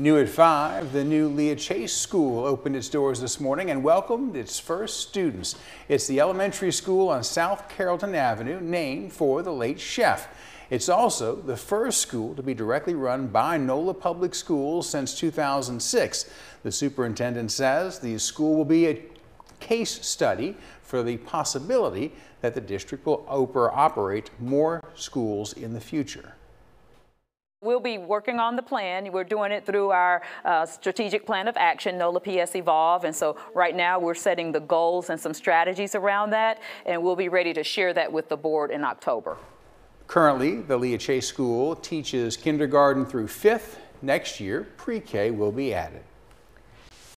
New at 5, the new Leah Chase School opened its doors this morning and welcomed its first students. It's the elementary school on South Carrollton Avenue named for the late chef. It's also the first school to be directly run by NOLA Public Schools since 2006. The superintendent says the school will be a case study for the possibility that the district will operate more schools in the future. We'll be working on the plan. We're doing it through our uh, strategic plan of action, NOLA PS Evolve. And so right now we're setting the goals and some strategies around that. And we'll be ready to share that with the board in October. Currently, the Leah Chase School teaches kindergarten through fifth. Next year, pre-K will be added.